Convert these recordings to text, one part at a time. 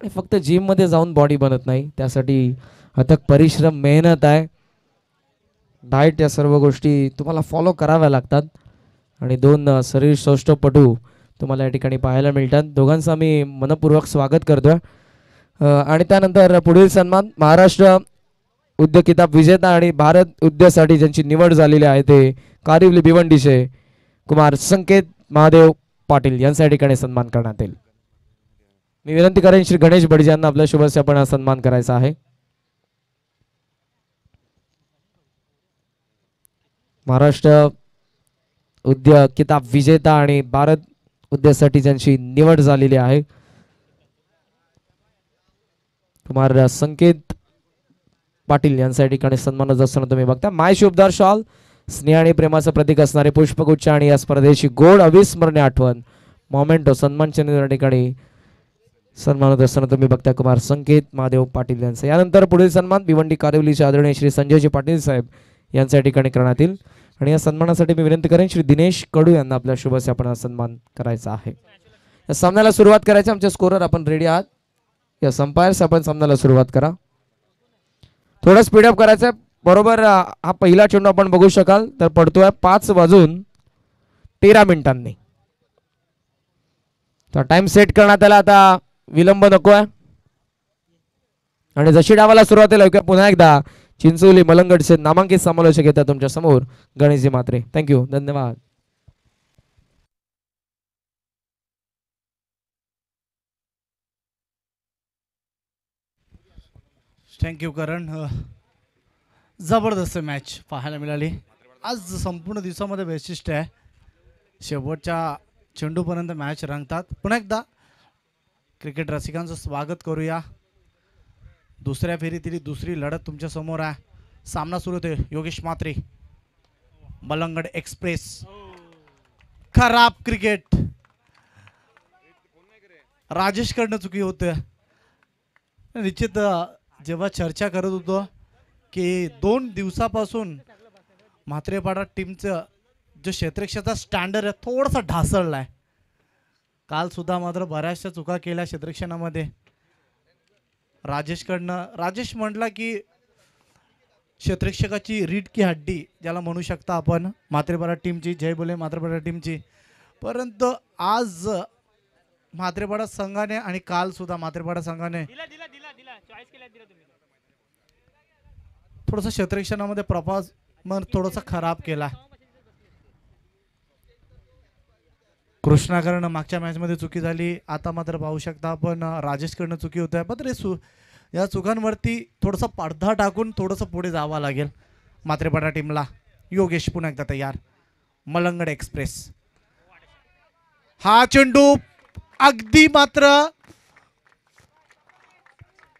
आणि फक्त जिममध्ये जाऊन बॉडी बनत नाही. त्यासाठी अथक परिश्रम मेहनत आहे. डाएट या सर्व गोष्टी तुम्हाला फॉलो कराव्या लागतात. आणि दोन शरीर सौष्ठवपटू तुम्हाला या ठिकाणी पाहायला मिळतात. दोघांचं आम्ही मनपूर्वक स्वागत करतोय. आहे आणि त्यानंतर पुढील सन्मान महाराष्ट्र उद्योग किताब विजेता आणि भारत उद्योगसाठी ज्यांची निवड झालेली आहे ते कारिवली भिवंडीचे कुमार संकेत महादेव पाटील यांच्या ठिकाणी सन्मान करण्यात येईल. मी विनंती करेन श्री गणेश बडजे यांना आपल्या शुभ आपण सन्मान करायचा आहे. महाराष्ट्र उद्य किताब विजेता आणि भारत उद्यासाठी ज्यांची निवड झालेली आहे. कुमार संकेत पाटील यांच्या ठिकाणी सन्मानच होत असताना तुम्ही बघता. माय शुभदार शॉल स्नेह आणि प्रेमाचं प्रतीक असणारे पुष्पगुच्छ आणि या स्पर्धेची गोड अविस्मरणीय आठवण. मोमेंटो सन्मान चिन्ह ठिकाणी सन्मान होत असताना तुम्ही बघता कुमार संकेत महादेव पाटील यांचं. यानंतर पुढील सन्मान भिवंडी कारिवलीचे आदरणीय श्री संजयजी पाटील साहेब यांच्या ठिकाणी करण्यात येईल. आणि या सन्मानासाठी मी विनंती करेन श्री दिनेश कडू यांना आपल्या शुभ आपण सन्मान करायचा आहे. या सामन्याला सुरुवात करायची आमच्या स्कोरर आपण रेडी आहात. या संपायर्स आपण सामन्याला सुरुवात करा. थोडं स्पीडअप करायचं आहे बरोबर हा पहिला चेंडू आपण बघू शकाल. तर पडतोय पाच वाजून तेरा मिनिटांनी. तर टाइम सेट करण्यात आला आता. विलंब नको आहे. आणि जशी डावाला सुरुवातीला पुन्हा एकदा चिंचोली मलंगडचे नामांकित समालोचक येतात तुमच्यासमोर. गणेशजी मात्रे थँक्यू धन्यवाद. थँक्यू करण जबरदस्त मॅच पाहायला मिळाली. आज संपूर्ण दिवसामध्ये वैशिष्ट्य आहे. शेवटच्या चेंडूपर्यंत मॅच रंगतात. पुन्हा एकदा क्रिकेट रसिकांचं स्वागत करूया. दुसऱ्या फेरीतील दुसरी लढत तुमच्यासमोर आहे. सामना सुरू होते योगेश मात्रे मलंगड एक्सप्रेस. खराब क्रिकेट. राजेश कडनं चुकी होते. निश्चित जेव्हा चर्चा करत होतो की दोन दिवसापासून म्हात्रेपाडा टीमचं जो क्षेत्रक्षेचा स्टँडर्ड आहे थोडासा ढासळला आहे काल सुद्धा मात्र बऱ्याचशा चुका केल्या क्षेत्रक्षणामध्ये राजेशकडनं राजेश म्हटला की क्षेत्रक्षकाची रीड की हड्डी ज्याला म्हणू शकता आपण म्हात्रेपाडा टीमची जय बोले म्हात्रेपाडा टीमची. परंतु आज म्हात्रेपाडा संघाने आणि काल सुद्धा म्हात्रेपाडा संघाने थोडंसं क्षेत्ररक्षणामध्ये प्रभास मग थोडासा खराब केला. कृष्णाकडनं मागच्या मॅचमध्ये चुकी झाली. आता मात्र पाहू शकता आपण राजेशकडनं चुकी होत आहे. पण रे सु या चुकांवरती थोडंसं पडदा टाकून थोडंसं पुढे जावं लागेल. मात्रेपाडा टीमला योगेश पुन्हा एकदा तयार. मलंगड एक्सप्रेस. हा चेंडू अगदी मात्र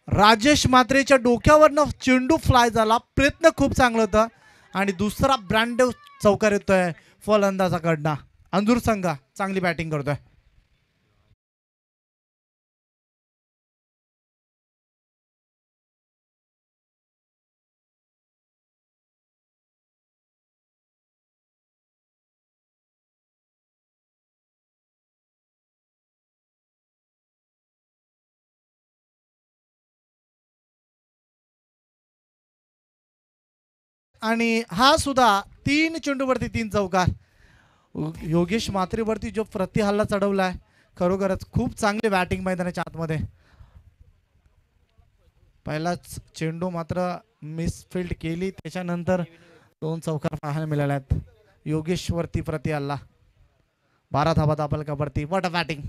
राजेश मात्रेच्या डोक्यावरनं चेंडू फ्लाय झाला. प्रयत्न खूप चांगला होता. आणि दुसरा ब्रँड चौकार येतोय फलंदाजाकडनं. अंजूर संघ चांगली बॅटिंग करतोय. आणि हा सुद्धा तीन चेंडूवरती तीन चौकार. योगेश मात्रेवरती जो प्रति हल्ला चढवलाय खरोखरच खूप चांगली बॅटिंग मैदानाच्या आतमध्ये. पहिलाच चेंडू मात्र मिसफिल्ड केली त्याच्यानंतर दोन चौकार पाहायला मिळाल्या आहेत. योगेशवरती प्रति हल्ला बारा धाबा दाबलकावरती वॉट अ बॅटिंग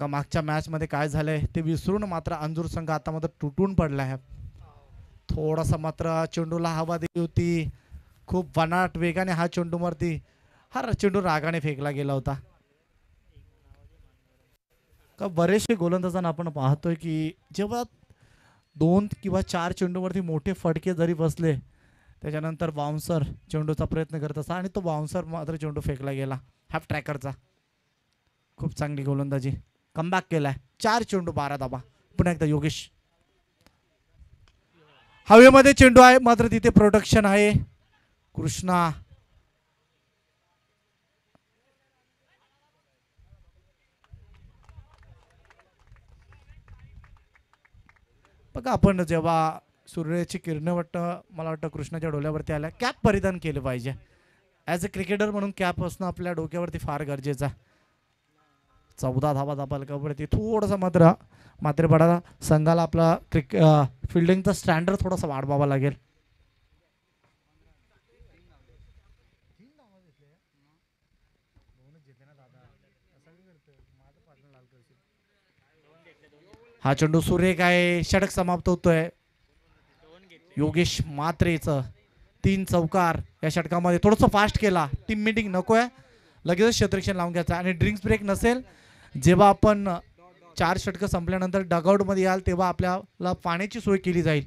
का मागच्या मॅचमध्ये काय झालंय ते विसरून मात्र अंजूर संघ आता मात्र तुटून पडला आहे थोडासा मात्र चेंडूला हवा दिली होती. खूप वनाट वेगाने हा चेंडूवरती हा चेंडू रागाने फेकला गेला होता. का बरेचसे गोलंदाजांना आपण पाहतोय की जेव्हा दोन किंवा चार चेंडूवरती मोठे फटके जरी बसले त्याच्यानंतर बाउन्सर चेंडूचा प्रयत्न करत असा आणि तो बाउन्सर मात्र चेंडू फेकला गेला हाफ ट्रॅकरचा. खूप चांगली गोलंदाजी. कमबॅक केलाय. चार चेंडू बारा दाबा. पुन्हा एकदा योगेश. हवेमध्ये चेंडू आहे मात्र तिथे प्रोडक्शन आहे. कृष्णा. बघा आपण जेव्हा सूर्याची किरणं वाटतं मला वाटतं कृष्णाच्या डोल्यावरती आल्या कॅप परिधान केलं पाहिजे. ॲज अ क्रिकेटर म्हणून कॅप असणं आपल्या डोक्यावरती फार गरजेचं आहे. चौदा धावा धाबा हलकावरती थोडंसं मात्र मात्र संघाला आपला क्रिक फिल्डिंगचा स्टँडर्ड थोडासा वाढवावा लागेल. हा चेंडू सूर्य काय षटक समाप्त होतोय. योगेश मात्रेचं तीन चौकार या षटकामध्ये थोडंसं फास्ट केला. टीम मिटिंग नको आहे लगेचच क्षेत्ररक्षण लावून घ्यायचं आणि ड्रिंक्स ब्रेक नसेल जेव्हा आपण चार षटकं संपल्यानंतर डगआउटमध्ये याल तेव्हा आपल्याला पाण्याची सोय केली जाईल.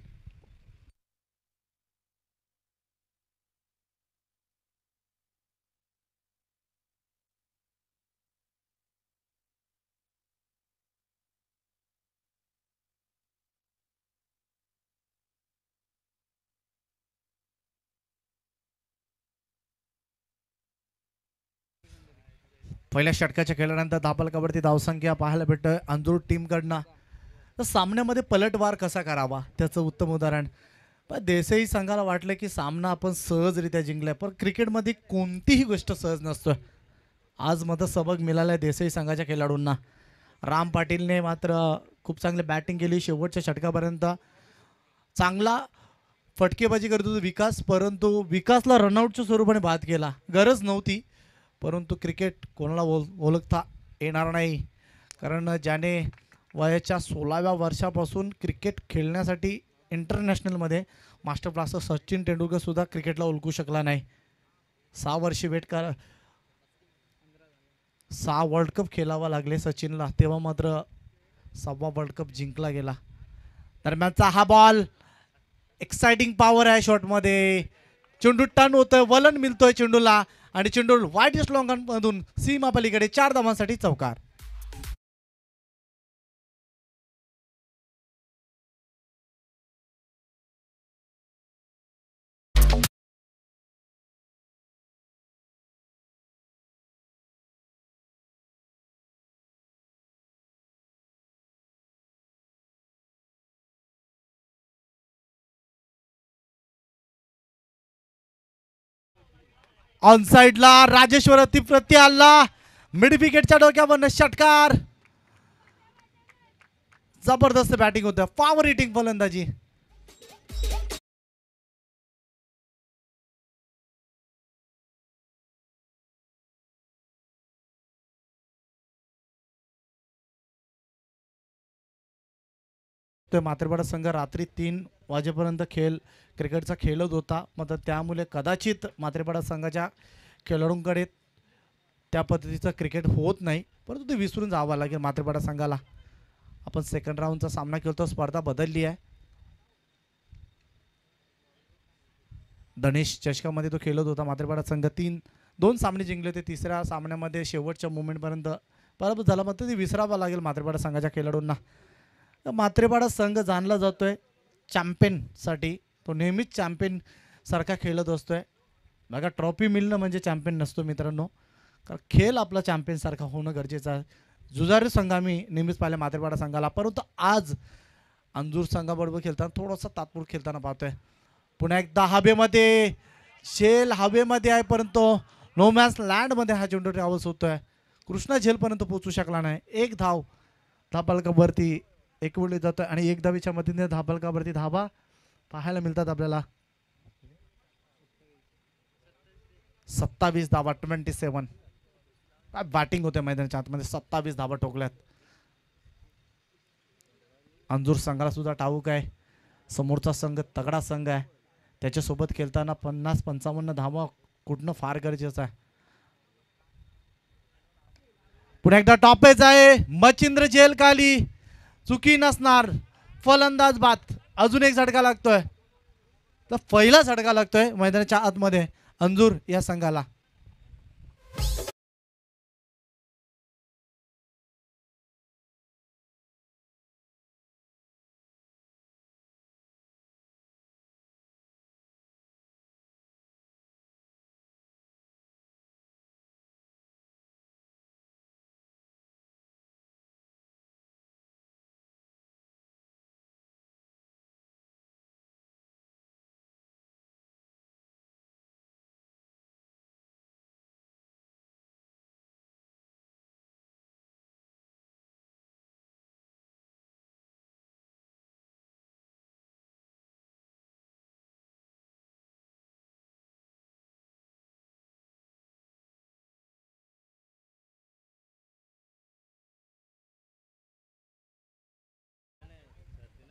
पहिल्या षटकाच्या खेळल्यानंतर धापलकावरती धावसंख्या पाहायला भेटतं अंजूर टीमकडनं. तर सामन्यामध्ये पलटवार कसा करावा? त्याचं उत्तम उदाहरण. पण देसाई संघाला वाटलं की सामना आपण सहजरित्या जिंकलाय पण क्रिकेटमध्ये कोणतीही गोष्ट सहज नसतोय. आज मात्र सबक मिळालं देसाई संघाच्या खेळाडूंना. राम पाटीलने मात्र खूप चांगली बॅटिंग केली शेवटच्या षटकापर्यंत. चांगला फटकेबाजी करत होतो विकास परंतु विकासला रनआउटच्या स्वरूपाने बाद केला. गरज नव्हती. परंतु क्रिकेट कोणाला ओळ ओळखता येणार नाही. कारण ज्याने वयाच्या सोळाव्या वर्षापासून क्रिकेट खेळण्यासाठी इंटरनॅशनलमध्ये मास्टर ब्लास्टर सचिन तेंडुलकरसुद्धा क्रिकेटला ओळखू शकला नाही. सहा वर्षे वेट कर सहा वर्ल्ड कप खेळावा लागले सचिनला तेव्हा मात्र सहावा वर्ल्ड कप जिंकला गेला. दरम्यानचा हा बॉल एक्साइटिंग पॉवर आहे शॉटमध्ये चेंडू टर्न होतोय वलन मिळतोय चेंडूला. आणि चेंडू वाईट मधून सीमा पलीकडे चार धावांसाठी चौकार. ऑन साइडला राजेश्वर अतिप्रती आला. मिड विकेटच्या डोक्यावरनं षटकार. जबरदस्त बॅटिंग होतं पॉवर हिटिंग फलंदाजी. तो मात्रेपाडा संघ रात्री तीन वाजेपर्यंत खेळ क्रिकेटचा खेळत होता. मात्र त्यामुळे कदाचित मात्रेपाडा संघाच्या खेळाडूंकडे त्या पद्धतीचं क्रिकेट होत नाही. परंतु ते विसरून जावं लागेल मात्रेपाडा संघाला. आपण सेकंड राऊंडचा सामना खेळतो. स्पर्धा बदलली आहे. धनेश चषकामध्ये तो खेळत होता. मात्रेपाडा संघ तीन दोन सामने जिंकले होते. तिसऱ्या सामन्यामध्ये शेवटच्या मुवमेंटपर्यंत पराभूत झाला. मात्र ते विसरावं लागेल मात्रेपाडा संघाच्या खेळाडूंना. मात्रेपाडा संघ जाणला जातोय. चॅम्पियनसाठी तो नेहमीच चॅम्पियन सारखा खेळत असतोय. बघा ट्रॉफी मिळणं म्हणजे चॅम्पियन नसतो मित्रांनो. कारण खेळ आपला चॅम्पियनसारखा होणं गरजेचं आहे. जुजारी संघ आम्ही नेहमीच पाहिलं मात्रेपाडा संघाला. परंतु आज अंजूर संघाबरोबर खेळताना थोडासा तात्पुर खेळताना पाहतोय. पुन्हा एकदा हवेमध्ये शेल हवेमध्ये आहे परंतु नोमॅन्स लँडमध्ये हा चेंडू ट्रॅव्हल्स होतोय. कृष्णा झेलपर्यंत पोहोचू शकला नाही. एक धाव धापालकावरती एकवडले जातं आणि एक धावीच्या मदतीने धापालकावरती धाबा पाहायला मिळतात आपल्याला. सत्तावीस धाबा ट्वेंटी सेवन काय बॅटिंग होते मैदानाच्या आतमध्ये? सत्तावीस धाबा ठोकल्यात. अंजूर संघाला सुद्धा टाऊक आहे. समोरचा संघ तगडा संघ आहे. त्याच्यासोबत खेळताना पन्नास पंचावन्न धावा कुठनं फार गरजेचं आहे. पुन्हा एकदा टॉपेच आहे. मचिंद्र जेल काली चुकी नसणार. फलंदाज बात अजून एक झटका लागतोय. तर पहिला झटका लागतोय मैदानाच्या आतमध्ये. अंजूर या संघाला.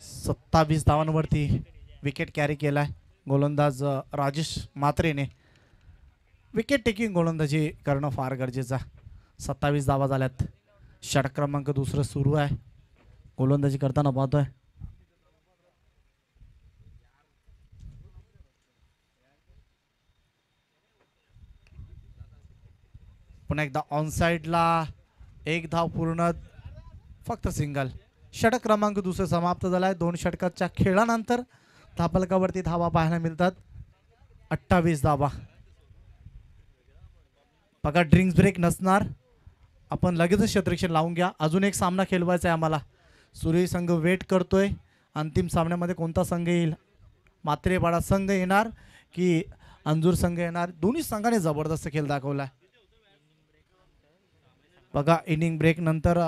सत्तावीस धावांवरती विकेट कॅरी केलाय गोलंदाज राजेश मात्रेने विकेट टेकिंग गोलंदाजी करणं फार गरजेचं आहे. सत्तावीस धावा झाल्यात. षटक क्रमांक दुसरं सुरू आहे. गोलंदाजी करताना पाहतोय. पुन्हा एकदा ऑन साईडला एक धाव पूर्ण फक्त सिंगल षटक क्रमांक दुसरं समाप्त झाला आहे दोन षटकाच्या खेळानंतर धापलकावरती धावा पाहायला मिळतात. अठ्ठावीस धावा. बघा ड्रिंक्स ब्रेक नसणार. आपण लगेचच क्षेत्रक्षण लावून घ्या. अजून एक सामना खेळवायचा आहे आम्हाला. सूर्य संघ वेट करतोय. अंतिम सामन्यामध्ये कोणता संघ येईल? मात्रेपाडा संघ येणार की अंजूर संघ येणार? दोन्ही संघाने जबरदस्त खेळ दाखवला बघा इनिंग ब्रेक नंतर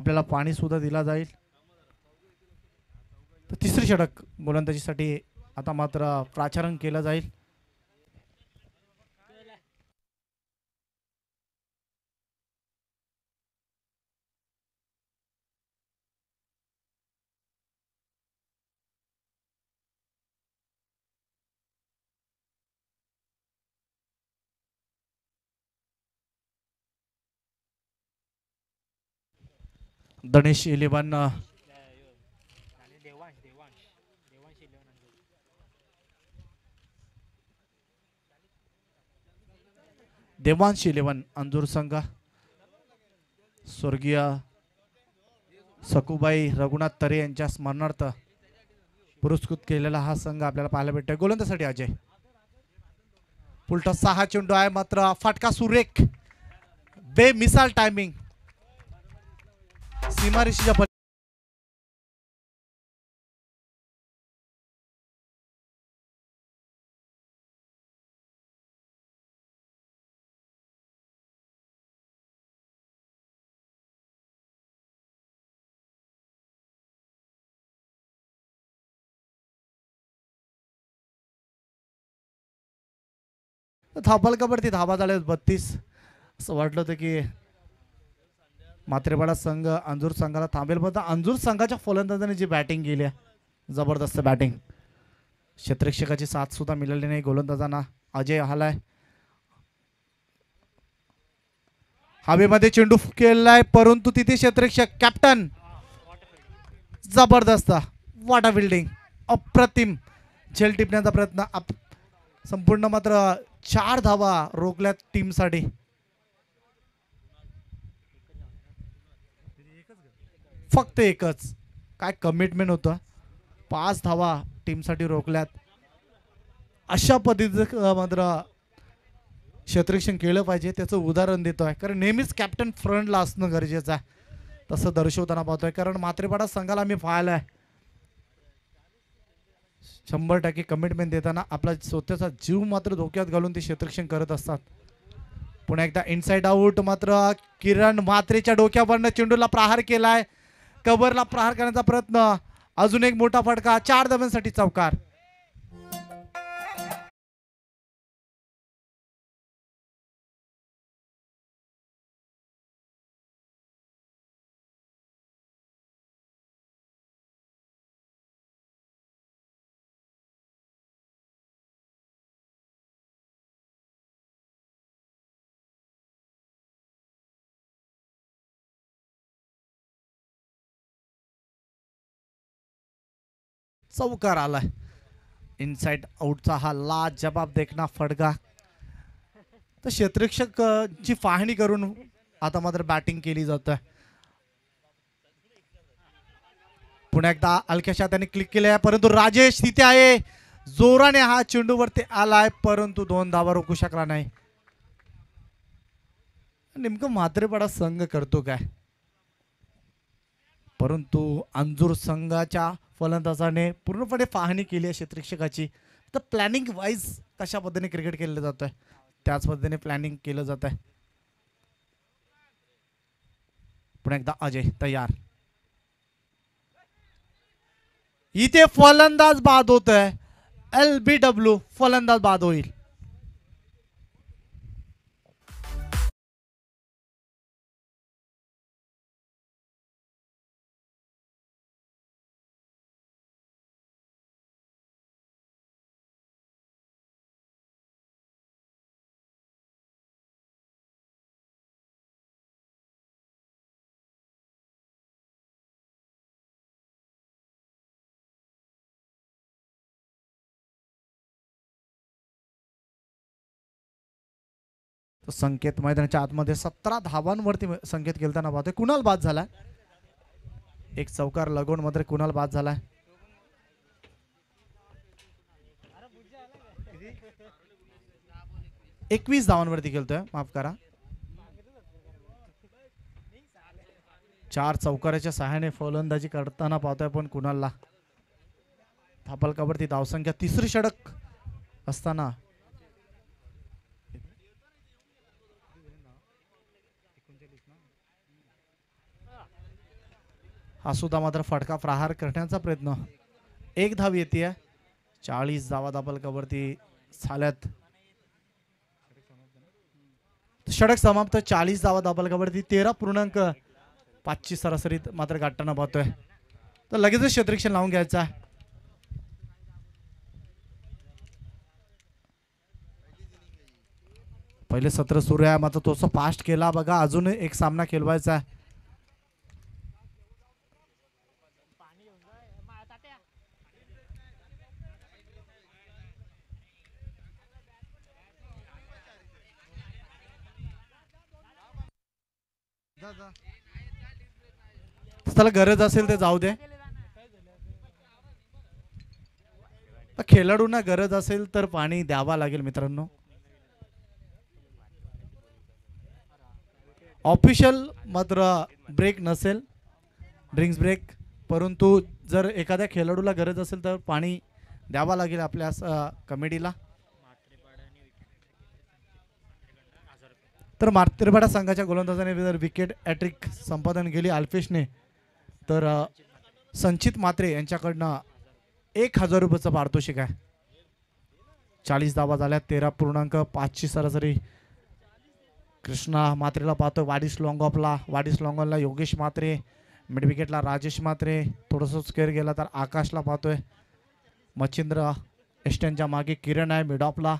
आपल्याला पाणीसुद्धा दिला जाईल. तर तिसरी षटक गोलंदाजीसाठी आता मात्र प्राचारण केलं जाईल. गणेश इलेवन देवांश इलेवन अंजूर संघ स्वर्गीय सकुबाई रघुनाथ तरे यांच्या स्मरणार्थ पुरस्कृत केलेला हा संघ आपल्याला पाहायला भेटतोय. गोलंदासाठी अजय. पुलटा सहा चेंडू आहे मात्र फाटका सुरेख. बेमिसाल टायमिंग सीमारेषेच्या पली- धापलकावरती धाबा झाले बत्तीस. असं वाटलं होतं की मात्रेपाडा संघ अंजूर संघाला थांबेल. पण अंजूर संघाच्या फलंदाजाने जी बॅटिंग केली आहे जबरदस्त बॅटिंग क्षेत्रक्षकाची साथ सुद्धा मिळाली नाही गोलंदाजांना. अजय आलाय हवेमध्ये चेंडू केलाय परंतु तिथे क्षेत्रक्षक कॅप्टन जबरदस्त. वाटा बिल्डिंग अप्रतिम. झेल टिपण्याचा प्रयत्न. अप संपूर्ण मात्र चार धावा रोखल्यात टीमसाठी फक्त एकच. काय कमिटमेंट होतं? पाच धावा टीमसाठी रोखल्यात. अशा पद्धतीचं मात्र क्षेत्ररक्षण केलं पाहिजे. त्याचं उदाहरण देतो आहे. कारण नेहमीच कॅप्टन फ्रंटला असणं गरजेचं आहे. तसं दर्शवताना पाहतोय. कारण मात्रेपाडा संघाला मी पाहिलं आहे शंभर टक्के कमिटमेंट देताना आपला स्वतःचा जीव मात्र धोक्यात घालून ते क्षेत्ररक्षण करत असतात. पुन्हा एकदा इनसाइड आउट मात्र किरण मात्रेच्या डोक्यावरनं चेंडूला प्रहार केलाय. कबरला प्रहार करण्याचा प्रयत्न. अजून एक मोठा फटका चार धाब्यांसाठी चौकार. चौकार आलाय. इनसाइड आउटचा हा ला जबाब देखना फडका तर क्षेत्रक्षक ची पाहणी करून आता मात्र बॅटिंग केली जात आहे पुन्हा एकदा हलक्याशा त्याने क्लिक केले आहे परंतु राजेश तिथे आहे. जोराने हा चेंडूवरती आलाय परंतु दोन धावा रोखू शकला नाही. नेमकं मातृपडा संघ करतो काय? परंतु अंजूर संघाच्या फलंदाजाने पूर्णपणे पाहणी केली आहे क्षेत्रक्षकाची तर प्लॅनिंग वाईज कशा पद्धतीने क्रिकेट केलं जात आहे त्याच पद्धतीने प्लॅनिंग केलं जात आहे पुन्हा एकदा अजय तयार. इथे फलंदाज बाद होत आहे एल बी डब्ल्यू फलंदाज बाद होईल. संकेत मैदानाच्या आतमध्ये सतरा धावांवरती म- संकेत खेळताना पाहतोय कुणाल बाद झाला एक चौकार लगोनमध्ये कुणाल बाद झालाय? एकवीस धावांवरती खेळतोय माफ करा. चार चौकाराच्या सहाय्याने फलंदाजी करताना पाहतोय पण कुणालला. धापलकावरती धावसंख्या तिसरी षडक असताना हा सुद्धा मात्र फटका प्रहार करण्याचा प्रयत्न एक धाव येते चाळीस धावा दाबलकावरती झाल्यात. षडक समाप्त चाळीस धावा दाबलकावरती तेरा पूर्णांक पाचची सरासरीत मात्र गाठताना पाहतोय. तर लगेचच क्षेत्रक्षण लावून घ्यायचं आहे. पहिले सत्र सुरू आहे मात्र तोच फास्ट केला. बघा अजून एक सामना खेळवायचा आहे. त्याला गरज असेल ते जाऊ दे. खेळाडूंना गरज असेल तर पाणी द्यावा लागेल मित्रांनो. ऑफिशियल मात्र ब्रेक नसेल. ड्रिंक्स ब्रेक परंतु जर एखाद्या खेळाडूला गरज असेल तर पाणी द्यावा लागेल आपल्या कमेडीला कमिटीला तर मात्रेपाडा संघाच्या गोलंदाजाने जर विकेट ॲट्रिक संपादन केली अल्फेशने तर संचित मात्रे यांच्याकडनं एक हजार रुपयाचं पारितोषिक आहे. चाळीस धावा झाल्या तेरा पूर्णांक पाचची सरासरी. कृष्णा मात्रेला पाहतो वाडीस लॉंगॉपला वाडीस लॉंगॉनला योगेश मात्रे मिडविकेटला राजेश मात्रे थोडंसं स्केअर गेला तर आकाशला पाहतोय. मच्छिंद्र एस्टनच्या मागे किरण आहे मिडॉपला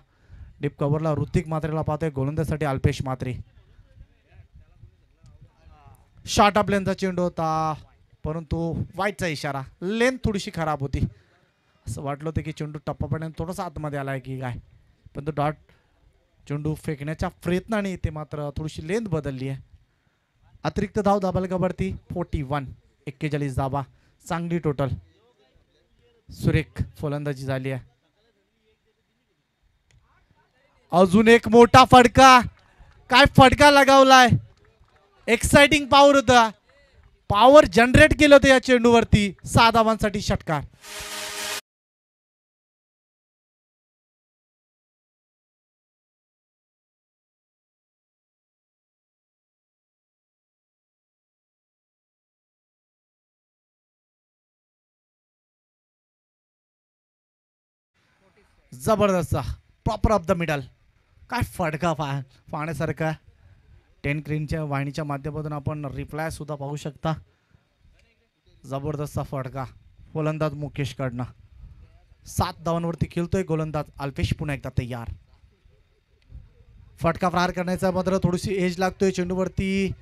डीप कव्हरला ऋतिक मात्रेला पाहतोय. गोलंदाजसाठी अल्पेश मात्रे शॉर्ट अप लेनचा चेंडू होता. परंतु वाईटचा इशारा. लेन थोडीशी खराब होती. असं वाटलं होतं की चेंडू टप्पा थोडासा आतमध्ये आला आहे की काय. पण तो डॉट चेंडू फेकण्याच्या प्रयत्नाने ते मात्र थोडीशी लेंथ बदलली आहे. अतिरिक्त धाव दाबालकावरती फोर्टी वन एक्केचाळीस धाबा चांगली टोटल सुरेख फलंदाजी झाली आहे. अजून एक मोठा फटका काय फटका लगावलाय? एक्साइटिंग पॉवर होता. पॉवर जनरेट केलं होतं या चेंडूवरती सहा धावांसाठी षटकार. जबरदस्त. प्रॉपर ऑफ द मिडल काय फडका पा पाहण्यासारखा टेन क्रीनच्या वाहिनीच्या माध्यमातून आपण रिप्लायसुद्धा पाहू शकता. जबरदस्तचा फडका. गोलंदाज मुकेशकडनं. सात धावांवरती खेळतोय गोलंदाज अल्पेश पुन्हा एकदा तयार. फटका प्रहार करण्याचा मात्र थोडीशी एज लागतोय. चेंडूवरती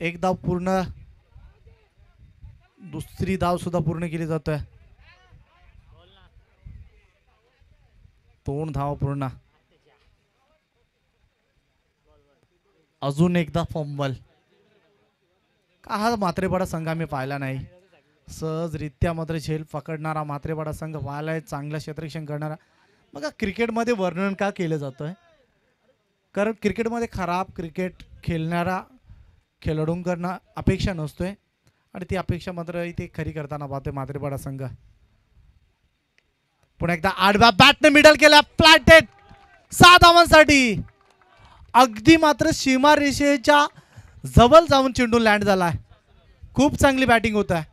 एक धाव पूर्ण दुसरी धाव सुद्धा पूर्ण केली जातोय. दोन धाव पूर्ण. अजून एकदा फंबल. का हा मात्रेपाडा संघ आम्ही पाहिला नाही? सहजरित्या मात्र झेल पकडणारा मात्रेपाडा संघ पाहिलाय चांगलं क्षेत्ररक्षण करणारा. बघा क्रिकेटमध्ये वर्णन का केलं जातं आहे कारण क्रिकेटमध्ये खराब क्रिकेट खेळणारा खेळाडूंकडनं अपेक्षा नसतोय आणि ती अपेक्षा मात्र इथे खरी करताना पाहतोय मात्रेपाडा संघ. पुन्हा एकदा आडव्या बॅटने मिडल केला प्लॅटेड सहा धावांसाठी अगदी मात्र सीमा रेषेच्या जवळ जाऊन चेंडू लँड झालाय. खूप चांगली बॅटिंग होत आहे.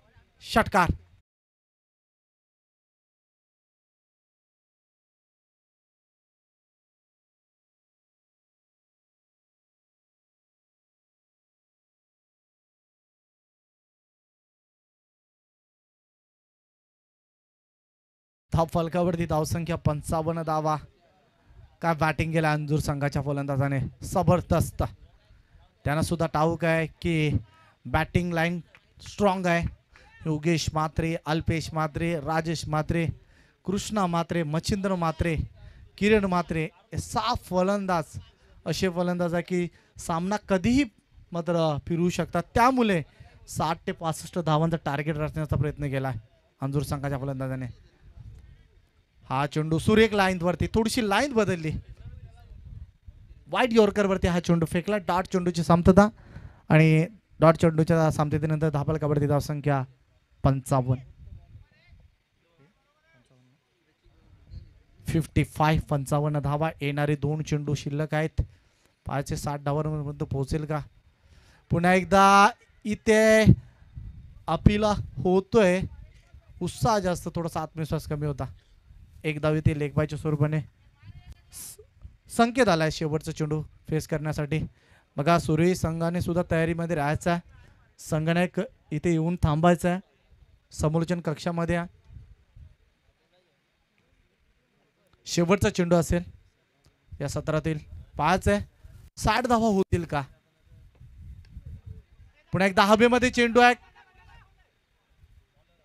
षटकार. धाव फलकावरती धावसंख्या पंचावन्न धावा. काय बॅटिंग केला अंजूर संघाच्या फलंदाजाने? जबरदस्त. त्यांना सुद्धा टाऊक आहे की बॅटिंग लाईन स्ट्रॉंग आहे. योगेश मात्रे अल्पेश मात्रे राजेश मात्रे कृष्णा मात्रे मच्छिंद्र मात्रे किरण मात्रे हे सहा फलंदाज असे फलंदाज आहे की सामना कधीही मात्र फिरवू शकतात. त्यामुळे साठ ते पासष्ट धावांचा टार्गेट रचण्याचा प्रयत्न केला आहे अंजूर संघाच्या फलंदाजाने. हा चेंडू सुरेख लाईनवरती थोडीशी लाईन बदलली. वाईट यॉर्करवरती हा चेंडू फेकला. डॉट चेंडूची समतता आणि डॉट चेंडूच्या समतेनंतर धापल कबड्डी धावसंख्या पंचावन्न. फिफ्टी फाय पंचावन्न धावा. येणारे दोन चेंडू शिल्लक आहेत. पाचशे साठ धावांपर्यंत पोहोचेल का? पुन्हा एकदा इथे अपिला होतोय. उत्साह जास्त थोडासा आत्मविश्वास कमी होता. एक धाव लेखबाईच्या स्वरूपाने. संकेत आलाय शेवटचा चेंडू फेस करण्यासाठी. बघा सुरेश संघाने सुद्धा तयारीमध्ये राहायचं आहे. संगणक इथे येऊन थांबायचं आहे. समोलचन कक्षामध्ये शेवटचा चेंडू असेल. या सत्रातील पाच आहे. साठ धावा होतील का? पुन्हा एकदा हवेमध्ये चेंडू आहे.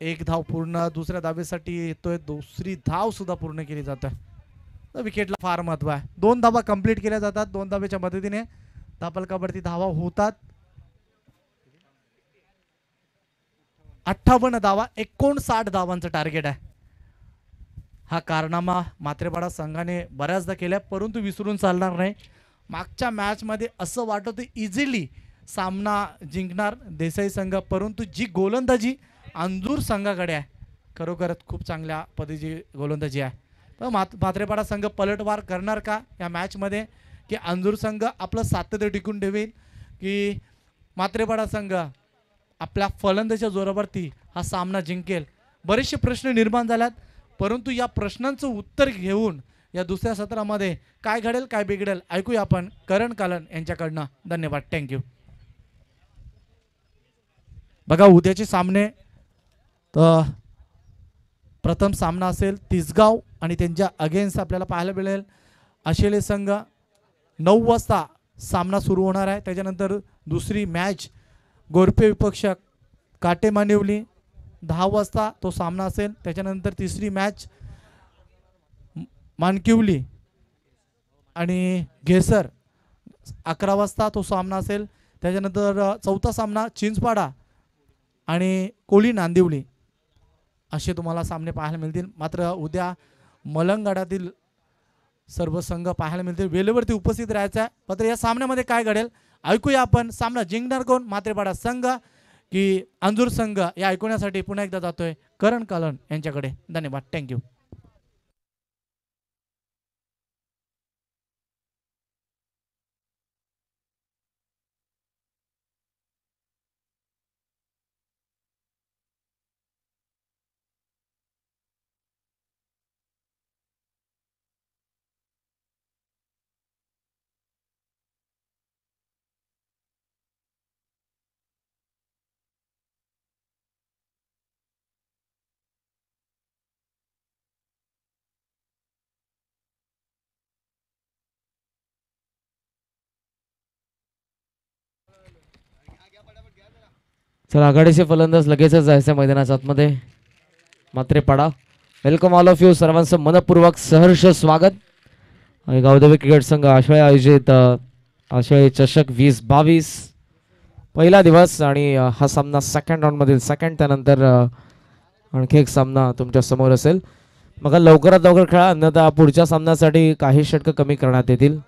एक धाव पूर्ण दुसऱ्या धावेसाठी येतोय दुसरी धाव सुद्धा पूर्ण केली जाते. आहे विकेटला फार महत्त्व आहे. दोन धावा कंप्लीट केल्या जातात दोन धावेच्या मदतीने. धापलकावरती धावा होतात. अठ्ठावन्न धावा एकोणसाठ धावांचं टार्गेट आहे. हा कारनामा मात्रेपाडा संघाने बऱ्याचदा केला परंतु विसरून चालणार नाही. मागच्या मॅचमध्ये असं वाटत इझिली सामना जिंकणार देसाई संघ. परंतु जी गोलंदाजी अंजूर संघाकडे आहे. खरोखरच खूप चांगल्या पद्धतीची गोलंदाजी आहे. पण मात मात्रेपाडा संघ पलटवार करणार का या मॅचमध्ये? की अंजूर संघ आपलं सातत्य टिकून ठेवेल? की मात्रेपाडा संघ आपल्या फलंदाच्या जोरावरती हा सामना जिंकेल? बरेचसे प्रश्न निर्माण झाल्यात. परंतु या प्रश्नांचं उत्तर घेऊन या दुसऱ्या सत्रामध्ये काय घडेल काय बिघडेल ऐकूया आपण करण कालन यांच्याकडनं. धन्यवाद. थँक्यू बघा उद्याचे सामने तर प्रथम सामना असेल तिसगाव आणि त्यांच्या अगेन्स्ट आपल्याला पाहायला मिळेल. अशेले संघ नऊ वाजता सामना सुरू होणार आहे. त्याच्यानंतर दुसरी मॅच गोरपे विपक्ष काटे मानिवली. दहा वाजता तो सामना असेल. त्याच्यानंतर तिसरी मॅच मानकिवली आणि घेसर. अकरा वाजता तो सामना असेल. त्याच्यानंतर चौथा सामना चिंचपाडा आणि कोळी नांदिवली. असे तुम्हाला सामने पाहायला मिळतील. मात्र उद्या मलंगडातील सर्व संघ पाहायला मिळतील. वेळेवरती उपस्थित राहायचं आहे. मात्र या सामन्यामध्ये काय घडेल? ऐकूया आपण. सामना जिंकणार कोण? मात्रेपाडा संघ की अंजूर संघ? या ऐकवण्यासाठी पुन्हा एकदा जातोय करण कालन यांच्याकडे. धन्यवाद. थँक्यू चला आघाडीचे फलंदाज लगेचच जायचं मैदानाच्या आतमध्ये. मात्रे पाडा. वेलकम ऑल ऑफ यू सर्वांचं मनपूर्वक सहर्ष स्वागत. आणि गावदेवी क्रिकेट संघ आशय आयोजित आशय चषक वीस बावीस. पहिला दिवस आणि हा सामना सेकंड राऊंडमधील सेकंड त्यानंतर आणखी एक सामना तुमच्यासमोर असेल. मग लवकरात लवकर खेळा अन्यथा पुढच्या सामन्यासाठी काही षटकं कमी करण्यात येतील.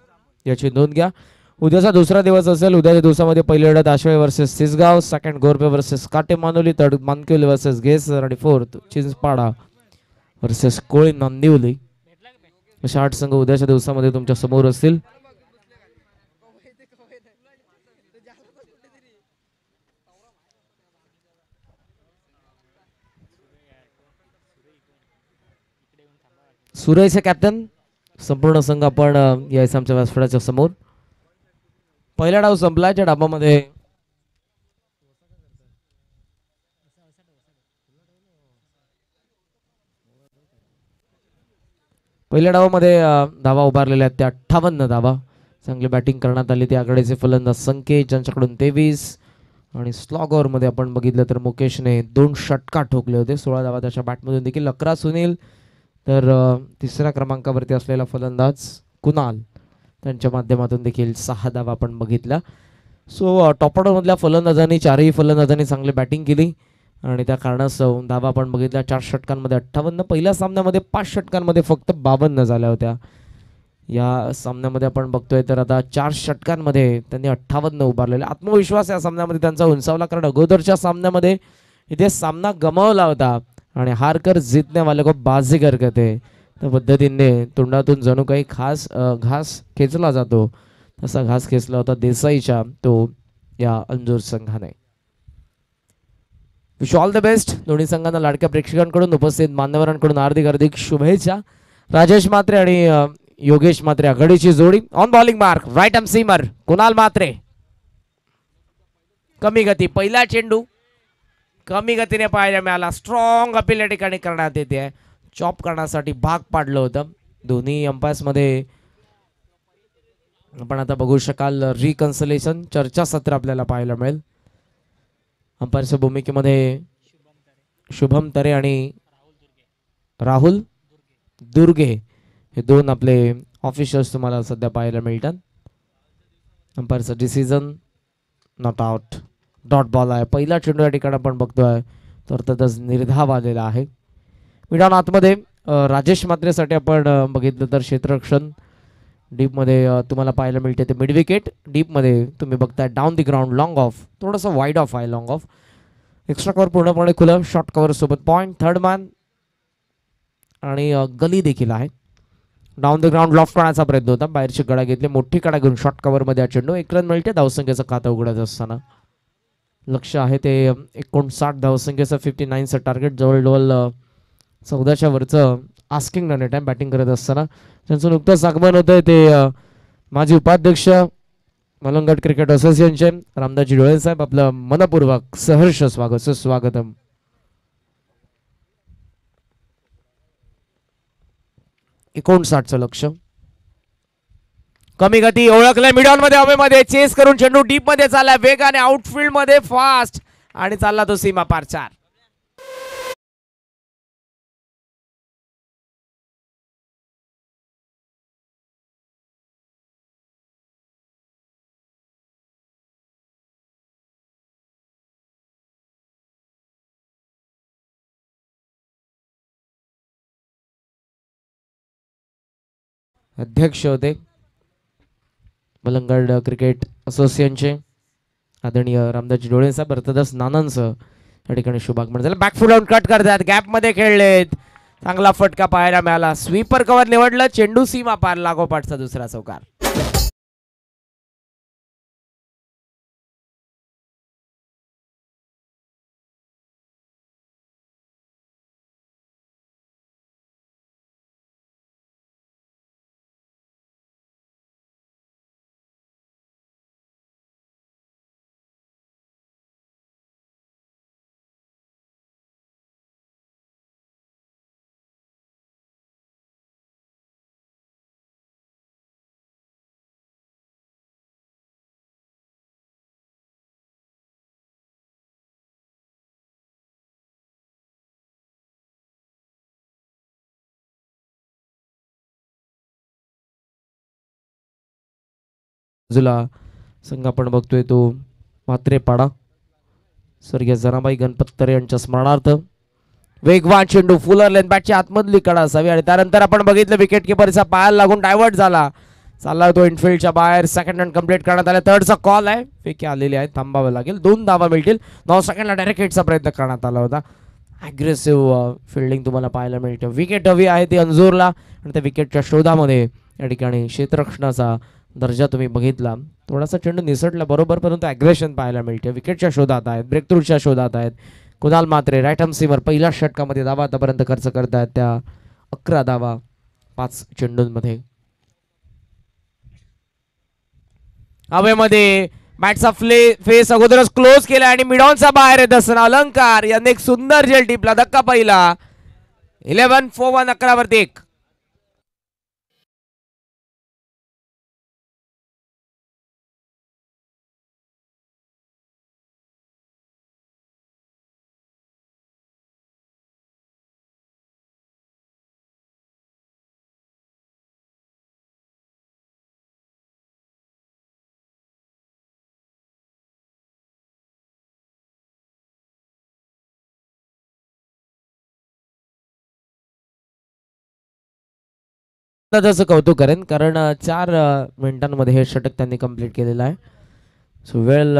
याची नोंद घ्या. उद्याचा दुसरा दिवस असेल. उद्याच्या दिवसामध्ये पहिली लढत Ashale versus Sisgaon second Gorpe versus Kate Manoli third Mankivli versus Ghesar आणि फोर्थ चिंचपाडा वर्सेस कोळी नांदिवली. अशा आठ संघ उद्याच्या दिवसामध्ये तुमच्यासमोर असतील. सुरेश कॅप्टन संपूर्ण संघ आपण यायचं आमच्या व्यासपीठाच्या समोर. पहिला डाव संपला डाबामध्ये. पहिल्या डावामध्ये धावा उभारलेल्या आहेत त्या अठ्ठावन्न धावा. चांगली बॅटिंग करण्यात आली. ते आघाडीचे फलंदाज संकेत ज्यांच्याकडून तेवीस. आणि स्लॉग ओव्हरमध्ये आपण बघितलं तर मुकेशने दोन षटका ठोकले होते. सोळा धावा त्याच्या बॅटमधून देखील अकरा सुनील. तर तिसऱ्या क्रमांकावरती असलेला फलंदाज कुणाल? त्यांच्या माध्यमातून देखील सहा धावा आपण बघितला सो टॉप ऑर्डरमधल्या फलंदाजांनी चारही फलंदाजांनी चांगली बॅटिंग केली. आणि त्या कारणास्तव धावा आपण बघितल्या. चार षटकांमध्ये अठ्ठावन्न. पहिल्या सामन्यामध्ये पाच षटकांमध्ये फक्त बावन्न झाल्या होत्या. या सामन्यामध्ये आपण बघतोय तर आता चार षटकांमध्ये त्यांनी अठ्ठावन्न उभारलेले. आत्मविश्वास या सामन्यामध्ये त्यांचा उंचावला कारण अगोदरच्या सामन्यामध्ये इथे सामना गमावला होता. आणि हार कर वाले को बाजीगर कहते त्या पद्धतीने तोंडातून जणू काही खास घास खेचला जातो. तसा घास खेचला होता देसाईच्या तो या अंजूर संघाने. विश ऑल द बेस्ट दोन्ही संघांना लाडक्या प्रेक्षकांकडून उपस्थित मान्यवरांकडून हार्दिक हार्दिक शुभेच्छा. राजेश मात्रे आणि योगेश मात्रे आघाडीची जोडी. On bowling mark right arm seamer Kunal Mhatre. कमी गती पहिला चेंडू. कमी गतीने पाहायला मिळाला. स्ट्रॉंग अपील या ठिकाणी करण्यात येते. चॉप करण्यासाठी भाग पाडलं होतं. दोन्ही अंपायर्समध्ये आपण आता बघू शकाल रिकन्सलेशन चर्चासत्र आपल्याला पाहायला मिळेल. अंपायरच्या भूमिकेमध्ये शुभम तरे आणि राहुल दुर्गे हे दोन आपले ऑफिशियल्स तुम्हाला सध्या पाहायला मिळतात. अंपायरचं decision not out dot ball आहे. पहिला चेंडू या ठिकाणी आपण बघतोय. तर तसंच निर्धाव आलेला आहे. मिडान आतमध्ये राजेश मात्रेसाठी आपण बघितलं तर क्षेत्ररक्षण. डीपमध्ये तुम्हाला पाहायला मिळते ते मिड विकेट. डीपमध्ये तुम्ही बघताय down the ground long off थोडंसं वाईड ऑफ आहे लाँग ऑफ एक्स्ट्रा कव्हर पूर्णपणे खुलं. शॉर्ट कवरसोबत सोबत पॉईंट थर्ड मॅन आणि गली देखील आहे. डाऊन द ग्राउंड लॉफ करण्याचा प्रयत्न होता. बाहेरची कडा घेतली. मोठी कडा घेऊन शॉर्ट कव्हरमध्ये हा चेंडू एक रन मिळते. धावसंख्येचं खातं उघडत असताना. लक्ष आहे ते एकोणसाठ धावसंख्येचं फिफ्टी नाईनचं टार्गेट जवळजवळ चौदाच्या वरचं आस्किंग रन टाइम बॅटिंग करत असताना त्यांचं नुकतंच आगमन होतं ते माजी उपाध्यक्ष मलंगट क्रिकेट असोसिएशनचे रामदासजी डोळे साहेब आपलं मनपूर्वक सहर्ष स्वागत सुस्वागतम. एकोणसाठचं लक्ष. कमी गती ओळखलंय मिडॉनमध्ये हवेमध्ये चेस करून चेंडू डीपमध्ये चालला वेगाने आउटफील्डमध्ये फास्ट आणि चालला तो सीमा पार चार अध्यक्ष होते. मलंगड क्रिकेट असोसिएशनचे आदरणीय रामदासजी डोळे साहेब अर्थातच नानांसह या ठिकाणी शुभागमन झालं. बॅकफुट लावून कट करतात. गॅपमध्ये खेळलेत. चांगला फटका पाहायला मिळाला. स्वीपर कवर निवडलं. चेंडू सीमा पार लागोपाठचा दुसरा चौकार बाजूला संघ आपण बघतोय तो म्हात्रेपाडा. स्वर्गीय जनाबाई गणपतरे यांच्या स्मरणार्थ. वेगवान चेंडू फुलर लेन बॅटची आतमधली कडा असावी आणि त्यानंतर आपण बघितलं विकेट किपरचा पायाला लागून डायव्हर्ट झाला. चालला तो इनफिल्डच्या बाहेर. सेकंड रन कंप्लीट करण्यात आला. थर्डचा कॉल आहे. फेकी आलेली आहे थांबावं लागेल. दोन धावा मिळतील. नऊ सेकंडला डायरेक्ट हिटचा प्रयत्न करण्यात आला होता. ॲग्रेसिव्ह फिल्डिंग तुम्हाला पाहायला मिळते. विकेट हवी आहे ती अंजूरला. आणि त्या विकेटच्या शोधामध्ये या ठिकाणी क्षेत्ररक्षणाचा दर्जा तुम्ही बघितला. थोडासा चेंडू निसटला. बरोबर परंतु ॲग्रेशन पाहायला मिळते विकेटच्या शोधात आहेत ब्रेकथ्रूच्या शोधात आहेत. Kunal Mhatre right arm seamer पहिल्या षटकामध्ये धावा आतापर्यंत खर्च करत आहेत त्या अकरा धावा पाच चेंडूंमध्ये. हवेमध्ये बॅटचा फ्ले फेस अगोदरच क्लोज केला आणि मिडॉनचा बाहेर येत असताना अलंकार यांनी एक सुंदर जेल टिपला. धक्का पहिला. इलेव्हन फोर वन अकरावरती एक. त्याचं कौतुक करेन कारण चार मिनिटांमध्ये हे षटक त्यांनी कंप्लीट केलेलं आहे. सो वेळ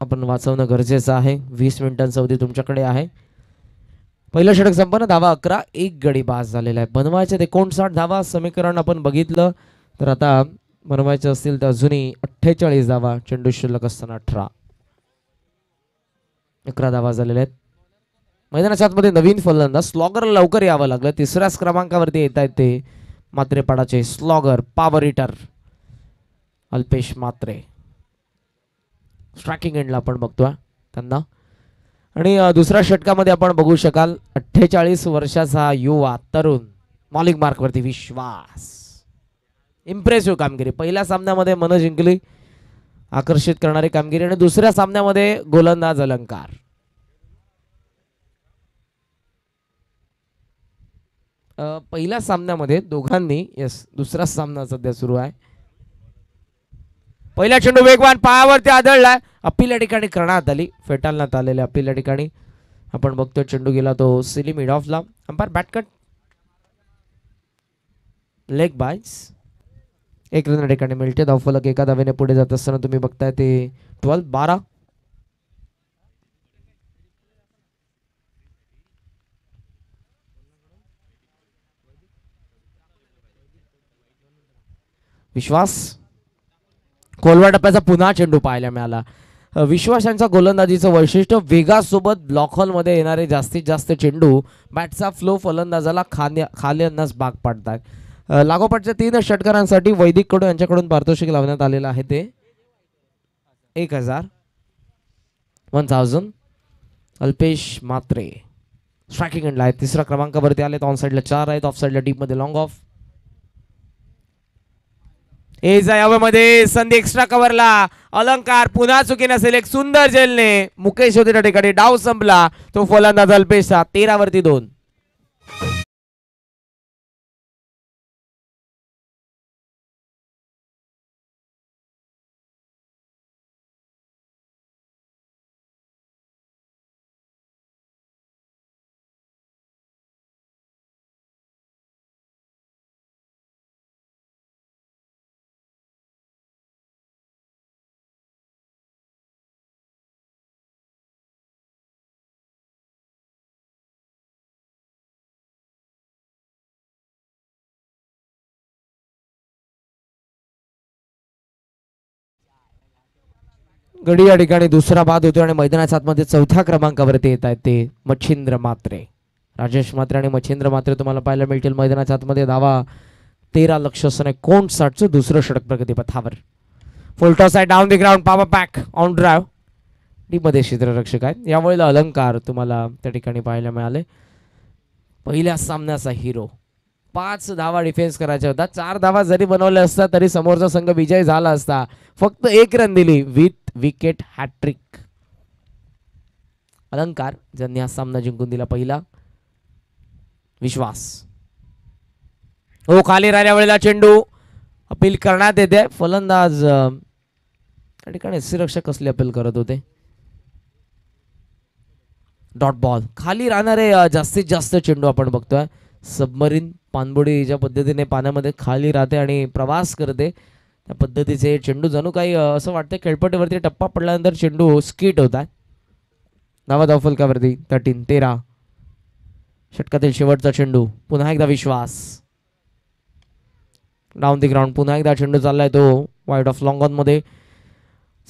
आपण वाचवणं गरजेचं आहे. वीस मिनिटांचा अवधी तुमच्याकडे आहे. पहिलं षटक संपन्न धावा अकरा एक गडी बास झालेला आहे. बनवायचे ते एकोणसाठ धावा समीकरण आपण बघितलं. तर आता बनवायचे असतील तर अजूनही अठ्ठेचाळीस धावा चेंडू शिल्लक असताना अठरा. अकरा धावा झालेल्या आहेत. मैदानाच्या आतमध्ये नवीन फलंदाज स्लॉगर लवकर यावं लागलं. तिसऱ्याच क्रमांकावरती येत आहेत ते. मात्रेपाडाचे slogger power hitter Alpesh Mhatre. Striking एंडला आपण बघतोय त्यांना. आणि दुसऱ्या षटकामध्ये आपण बघू शकाल अठ्ठेचाळीस वर्षाचा युवा तरुण मॉलिक मार्कवरती विश्वास. इम्प्रेसिव्ह कामगिरी. पहिल्या सामन्यामध्ये मनं जिंकली आकर्षित करणारी कामगिरी आणि दुसऱ्या सामन्यामध्ये गोलंदाज अलंकार अ, पहिल्या सामन्यामध्ये दोघांनी येस दुसरा सामना सध्या सुरू आहे. पहिला चेंडू वेगवान पायावरती आदळलाय. अपील या ठिकाणी करण्यात आली. फेटाळण्यात आलेल्या अपील या ठिकाणी. आपण बघतोय चेंडू गेला तो सिली मिड ऑफला अंपायर बॅटकट लेग बायस एक रन या ठिकाणी मिळते. धावफलक एका धावेने पुढे जात असताना तुम्ही बघताय ते ट्वेल्व बारा. विश्वास? कोलवा टप्प्याचा पुन्हा चेंडू पाहायला मिळाला. विश्वास यांचा गोलंदाजीचं वैशिष्ट्य वेगासोबत ब्लॉक हॉलमध्ये येणारे जास्तीत जास्त चेंडू बॅटचा फ्लो फलंदाजाला खाने खाल्यांनाच भाग पाडतात. लागोपाठच्या तीन षटकारांसाठी वैदिक कडू यांच्याकडून पारितोषिक लावण्यात आलेलं आहे ते. एक हजार. One thousand Alpesh Mhatre striking एंडला आहे तिसऱ्या क्रमांकावरती आले ऑन साईडला चार आहेत. ऑफ साईडला डीपमध्ये लॉंग ऑफ ए यामध्ये संधी एक्स्ट्रा कव्हरला अलंकार पुन्हा चुकी नसेल एक सुंदर जेलने मुकेश होते त्या ठिकाणी. डाव संपला. तो फलंदाज अल्पेशा. तेरावरती दोन. गडी या ठिकाणी दुसरा बाद होतो आणि मैदानाच्या आतमध्ये चौथ्या क्रमांकावरती येत आहेत ते मच्छिंद्र मात्रे राजेश मात्रे आणि मच्छिंद्र मात्रे तुम्हाला पाहायला मिळतील. मैदानाच्या आतमध्ये धावा तेरा लक्ष असणे कोण साठचं दुसरं षटक प्रगतीपथावर. फुलटॉस आहे down the ground power pack on drive टीमध्ये क्षेत्ररक्षक आहेत. यावेळेला अलंकार तुम्हाला त्या ठिकाणी पाहायला मिळाले. पहिल्या सामन्याचा हिरो पाच धावा डिफेन्स करायच्या होता चार धावा जरी बनवल्या असता तरी समोरचा संघ विजय झाला असता. फक्त एक रन दिली विथ विकेट हॅट्रिक अलंकार ज्यांनी हा सामना जिंकून दिला पहिला. विश्वास. हो खाली राहिल्या वेळेला चेंडू. अपील करण्यात येते. फलंदाज त्या ठिकाणी रक्षक कसले अपील करत होते? डॉट बॉल खाली राहणारे जास्तीत जास्त चेंडू आपण बघतोय. सबमरीन पाणबुडी ज्या पद्धतीने पाण्यामध्ये खाली राहते आणि प्रवास करते त्या पद्धतीचे चेंडू जणू काही असं वाटतं खेळपट्टीवरती टप्पा पडल्यानंतर चेंडू स्किट होत आहे. नावा धावफलकावरती थर्टीन तेरा. षटकातील शेवटचा चेंडू. पुन्हा एकदा विश्वास. डाऊन दी ग्राउंड पुन्हा एकदा चेंडू चाललाय तो. वाईट ऑफ लॉंग ऑनमध्ये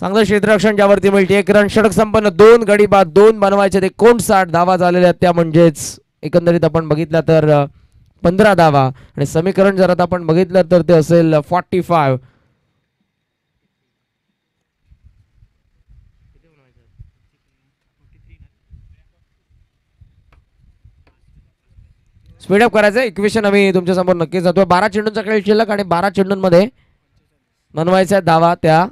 चांगलं क्षेत्ररक्षण ज्यावरती मिळते. एक रन षटक संपन्न. दोन गडी बाद. दोन बनवायचे ते कोण साठ धावा झालेल्या आहेत त्या म्हणजेच एकंदरीत आपण बघितलं तर पंधरा धावा आणि समीकरण जर आता आपण बघितलं तर ते असेल फॉर्टी फाय स्पीडअप करायचं इक्वेशन आम्ही तुमच्यासमोर नक्कीच जातोय बारा चेंडूंचा खेळ शिल्लक आणि बारा चेंडूंमध्ये बनवायचा धावा त्या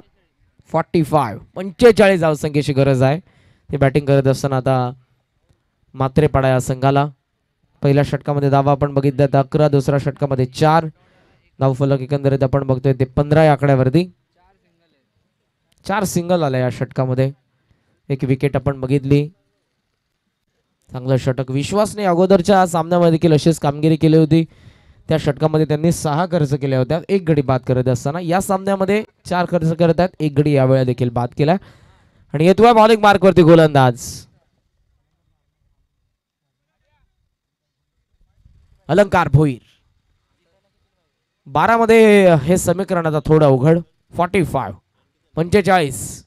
फॉर्टी फाय पंचेचाळीस धावसंख्येची गरज आहे. ते बॅटिंग करत असताना आता मात्रे पाडा या संघाला पहिल्या षटकामध्ये धावा आपण बघितल्यात तर अकरा दुसऱ्या षटकामध्ये चार. धावफलक एकंदरीत आपण बघतोय ते पंधरा या आकड्यावरती. चार सिंगल आल्या या षटकामध्ये. एक विकेट आपण बघितली. चांगलं षटक विश्वासने अगोदरच्या सामन्यामध्ये देखील अशीच कामगिरी केली होती. त्या षटकामध्ये त्यांनी सहा खर्च केल्या होत्या. एक गडी बाद करत असताना या सामन्यामध्ये चार खर्च करत आहेत. एक गडी यावेळेला देखील बाद केला आणि येतोय बॉलिंग मार्कवरती गोलंदाज. अलंकार भोईर. बारामध्ये हे समीकरण आता थोडं अवघड. फॉर्टी फाय पंचेचाळीस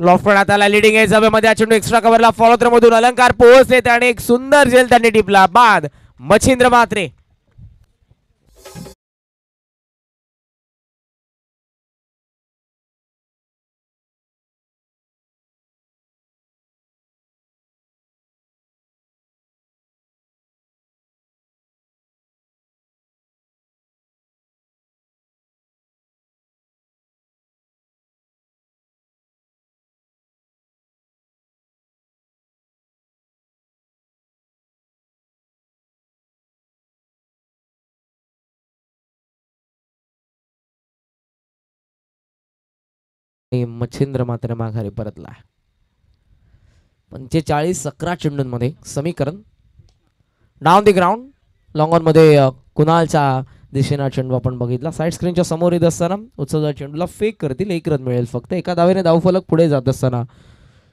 लॉफ्ट आता लिडिंग एजमध्ये चेंडू एक्स्ट्रा कव्हरला फॉलोत्र मधून. अलंकार पोहोचले आणि एक सुंदर झेल त्यांनी टिपला. बाद. मच्छिंद्र मात्रे आणि मच्छिंद्र मात्र माघारी परतला. पंचेचाळीस अकरा चेंडूंमध्ये समीकरण डाऊन दी ग्राउंड लॉंग ऑनमध्ये कुणालच्या दिशेनं चेंडू आपण बघितला. साईड स्क्रीनच्या समोर येत असताना उत्सव चेंडूला फेक करतील एक रन मिळेल फक्त. एका धावेने धावफलक पुढे जात असताना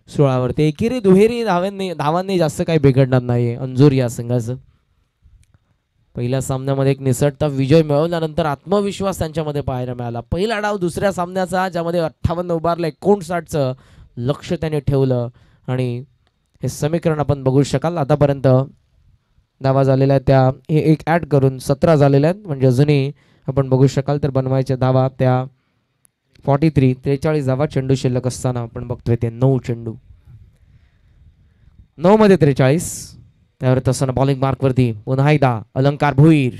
सोळावरती. एकेरी दुहेरी धावांनी धावांनी जास्त काही बिघडणार नाही अंजूर या संघाचं. पहिल्या सामन्यामध्ये एक निसटता विजय मिळवल्यानंतर आत्मविश्वास त्यांच्यामध्ये पाहायला मिळाला. पहिला डाव दुसऱ्या सामन्याचा ज्यामध्ये अठ्ठावन्न उभारलं एकोणसाठचं लक्ष त्याने ठेवलं. आणि हे समीकरण आपण बघू शकाल. आतापर्यंत धावा झालेल्या त्या. हे एक ॲड करून सतरा झालेल्या आहेत. म्हणजे अजूनही आपण बघू शकाल तर बनवायच्या धावा त्या फॉर्टी थ्री त्रेचाळीस धावा चेंडू शिल्लक असताना आपण बघतोय ते नऊ चेंडू. नऊमध्ये त्रेचाळीस. त्यावर तसं बॉलिंग मार्कवरती पुन्हा एकदा अलंकार भुईर.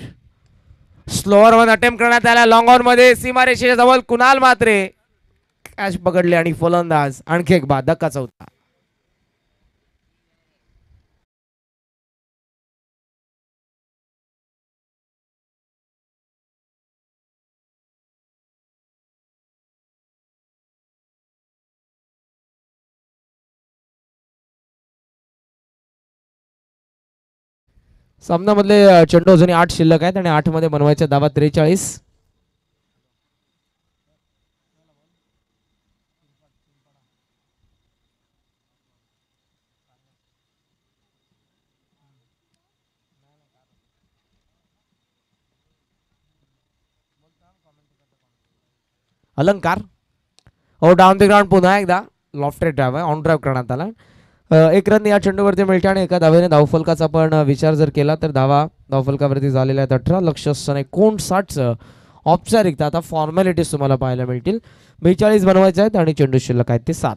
स्लोअर वन अटेम्प्ट करण्यात आला. लॉंग ऑनमध्ये सीमारेषेच्या जवळ कुणाल मात्रे. कॅश पकडले आणि फलंदाज आणखी एक बाद धक्काचा होता सामनामधले अ, चेंडू अजूनही आठ शिल्लक आहेत आणि आठमध्ये बनवायच्या धावा त्रेचाळीस. अलंकार. हो डाऊन द ग्राउंड पुन्हा एकदा. लॉफ्टेड ड्राईव्ह आहे. ऑन ड्राईव्ह करण्यात आला. एक रन या चेंडूवरती मिळते आणि एका धावेने धावफलकाचा पण विचार जर केला तर धावा धावफलकावरती झालेल्या आहेत अठरा लक्ष असताना एकोणसाठचं औपचारिकता आता फॉर्मॅलिटीज तुम्हाला पाहायला मिळतील. बेचाळीस बनवायचे आहेत आणि चेंडू शिल्लक आहेत ते सात.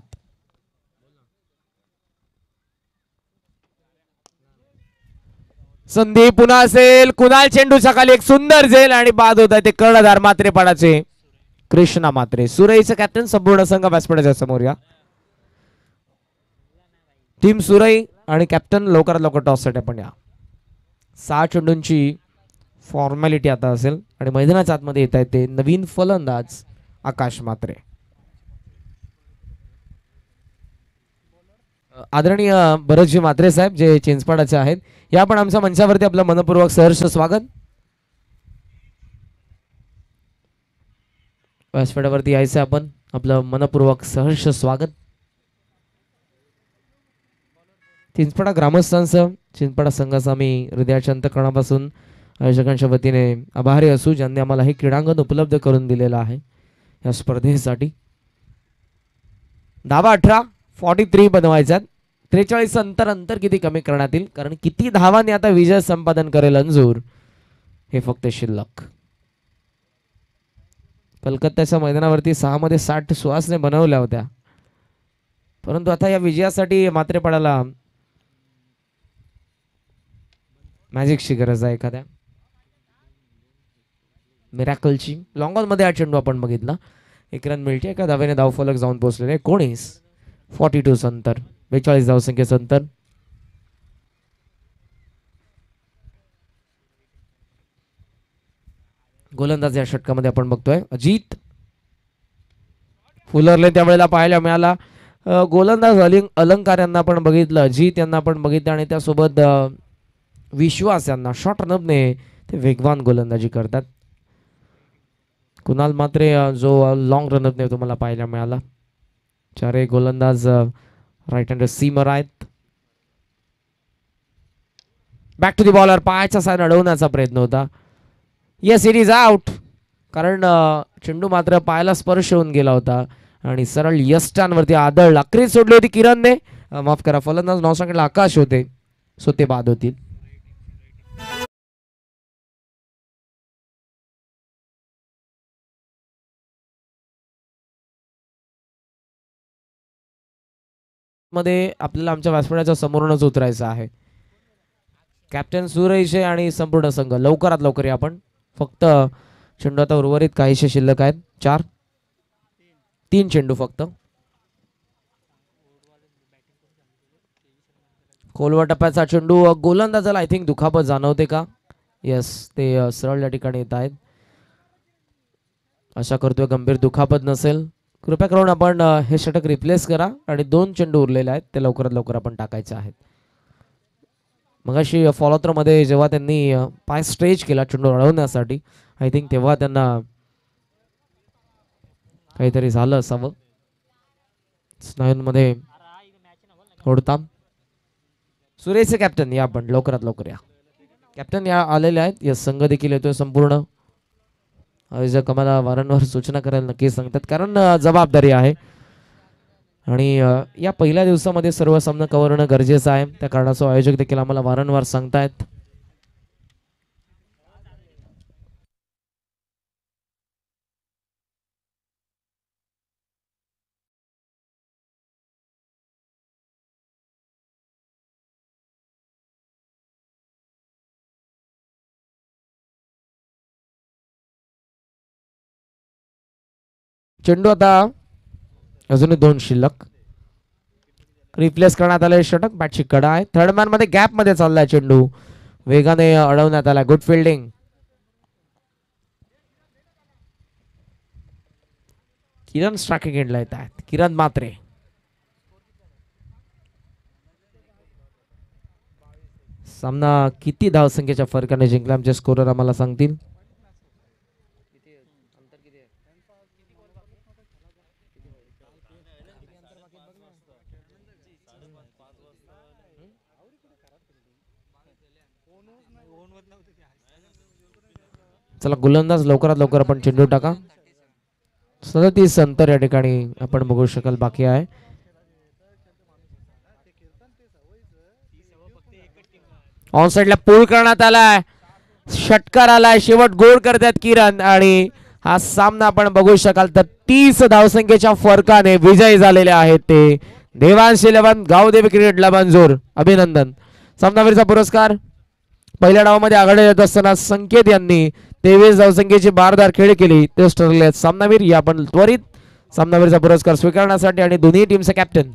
संधी पुन्हा असेल. कुणाल चेंडू सकाळी एक सुंदर झेल आणि बाद होत आहे ते कर्णधार मात्रेपणाचे. कृष्णा मात्रे. सुरईचं कॅप्टन संपूर्ण संघ व्यासपीठाच्या समोर या. टीम सुरई आणि कॅप्टन लवकरात लवकर टॉससाठी आपण या. सहा चेंडूंची फॉर्मॅलिटी आता असेल आणि मैदानाच्या आतमध्ये येत आहेत ते नवीन फलंदाज आकाश मात्रे आदरणीय भरतजी मात्रे साहेब जे चिंचपाडाचे आहेत या पण आमच्या मंचावरती आपलं मनपूर्वक सहर्ष स्वागत. व्यासपीठावरती यायचं आपण आपलं मनपूर्वक सहर्ष स्वागत. चिंचपाडा ग्रामस्थांचं चिंचपाडा संघाचा आम्ही हृदयाच्या अंतकरणापासून आयोजकांच्या वतीने आभारी असू ज्यांनी आम्हाला हे क्रीडांगण उपलब्ध करून दिलेलं आहे या स्पर्धेसाठी. धावा अठरा फॉर्टी थ्री बनवायच्यात. त्रेचाळीस अंतर अंतर किती कमी करण्यात येईल? कारण किती धावांनी आता विजय संपादन करेल अंजूर? हे फक्त शिल्लक. कलकत्त्याच्या मैदानावरती सहामध्ये साठ सुहासने बनवल्या होत्या. परंतु आता या विजयासाठी मात्रे मॅजिकची गरज आहे एखाद्या मिरॅकलची लॉंगमध्ये हा चेंडू आपण बघितला. एक रन मिळते. एका धावेने धावफलक जाऊन पोहोचलेले. एकोणीस फॉर्टी टू संतर. बेचाळीस धावसंख्ये संतर. गोलंदाज या षटकामध्ये आपण बघतोय. अजित फुलरले त्यावेळेला पाहायला मिळाला. गोलंदाज अलिंग अलंकार यांना आपण बघितलं. अजित यांना आपण बघितलं आणि त्यासोबत विश्वास यांना. शॉर्ट रनअपने ते वेगवान गोलंदाजी करतात. कुणाल मात्रे जो लॉंग रनअपने तुम्हाला पाहायला मिळाला. चारही गोलंदाज राईट हँड सीमर आहेत. बॅक टू दी बॉलर पायाचा साईड अडवण्याचा प्रयत्न होता. येस इट इज आउट कारण चेंडू मात्र पायाला स्पर्श होऊन गेला होता. आणि सरळ यस्टांवरती आदळला क्रीज सोडली होती किरणने. माफ करा फलंदाज नौसाकडला आकाश होते. सो ते बाद होतील. मध्ये आपल्याला आमच्या व्यासपीठाच्या समोरूनच उतरायचं आहे. कॅप्टन सुरेशे आणि संपूर्ण संघ लवकरात लवकर या आपण. फक्त चेंडू आता उर्वरित काहीशे शिल्लक आहेत. चार तीन चेंडू फक्त. खोलवा टप्प्याचा चेंडू गोलंदाजाला आय थिंक दुखापत जाणवते का? येस ते सरळ या ठिकाणी येत आहेत. आशा करतोय गंभीर दुखापत नसेल. कृपया करून आपण हे षटक रिप्लेस करा आणि दोन चेंडू उरलेले आहेत ते लवकरात लवकर आपण टाकायचे आहेत. मगाशी फॉलोत्रमध्ये जेव्हा त्यांनी पाय स्ट्रेच केला चेंडू अडवण्यासाठी आय थिंक तेव्हा त्यांना काहीतरी झालं असावं. स्नायूंमध्ये ओढताम. सुरेशचे कॅप्टन या आपण लवकरात लवकर या. कॅप्टन या आलेले आहेत या संघ देखील येतोय संपूर्ण. आयोजक आम्हाला वारंवार सूचना करायला नक्कीच सांगतात. कारण जबाबदारी आहे. आणि या पहिल्या दिवसामध्ये सर्व सामना कव्हर होणं गरजेचं आहे. त्या कारणाचं आयोजक देखील आम्हाला वारंवार सांगतायत. चेंडू आता अजूनही दोन शिल्लक. रिप्लेस करण्यात आले षटक बॅटची कडा आहे थर्ड मॅनमध्ये गॅपमध्ये चाललाय चेंडू. वेगाने अडवण्यात आला गुड फिल्डिंग किरण स्ट्राकिंग एंडला येत आहेत किरण मात्रे. सामना किती धावसंख्येच्या फरकाने जिंकला आमचे स्कोरर आम्हाला सांगतील. चला गोलंदाज लवकरात लवकर आपण चेंडू टाका. सदतीस अंतर या ठिकाणी आपण बघू शकाल बाकी आहे. ऑन साइडला पूल करण्यात आलाय. षटकार आलाय. शेवट गोल करतात किरण आणि हा सामना आपण बघू शकाल तर तीस धावसंख्येच्या फरकाने विजयी झालेले आहेत ते. देवांश इलेव्हन गावदेवी क्रिकेटला मंजूर अभिनंदन. सामनावीरचा पुरस्कार. पहिल्या डावामध्ये आघाडी येत असताना संकेत यांनी तेवीस धावसंख्येची बारदार खेळ केली. तेच ठरले आहेत सामनावीर या पण त्वरित सामनावीरचा पुरस्कार स्वीकारण्यासाठी आणि दोन्ही टीमचे कॅप्टन